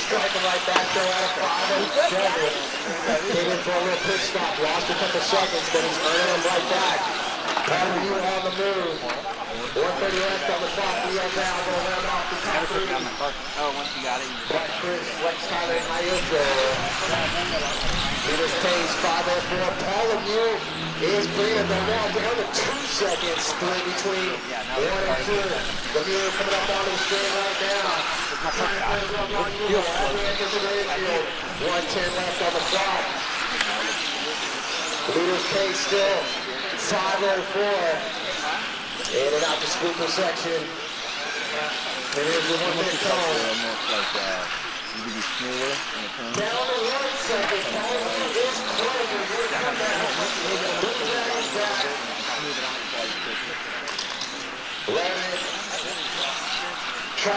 Striking right back there out of five. Came in for a little pit stop, lost a couple seconds, but he's earning them right back. Carter, you on the move. 130 left on the clock. Leo now going round off the top three. Oh, once you got it, Tyler, and Iojo. Leaders pace 504. Paul Lemieux is bringing them now down to two seconds split between one and two. Lemieux coming up uh, on the string right now. 110 left on the clock. Leaders pace still 504. In and out the scooper section. And here's the one big you could be the turn. Down to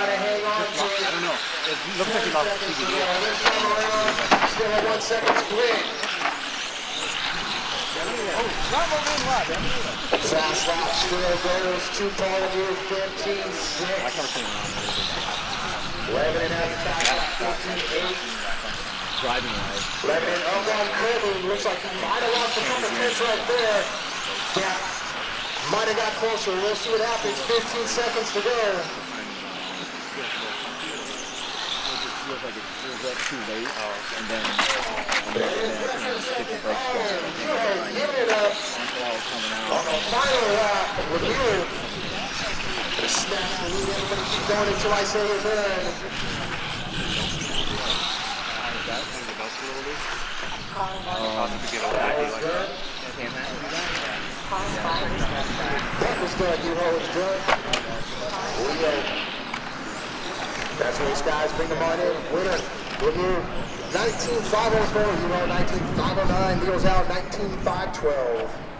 to hang on to it. I don't know. It looks like he lost the Still TBD. Still a one second split. Fast lap still goes to Paul Lemieux, 15-6. Lebanon has a lap, 14-8. Driving wise. Lebanon on Kirby. Looks like he might have lost a couple tenths right there. Yeah, might have got closer. We'll see what happens. 15 seconds to go. Feels like it feels up too late. Then and then give it up. On the final lap, Lemieux. Turn. That was good. You know it's. That's where these guys bring them on in. Winner. Lemieux. 19-504. You know 19-509. Leo's out 19-512.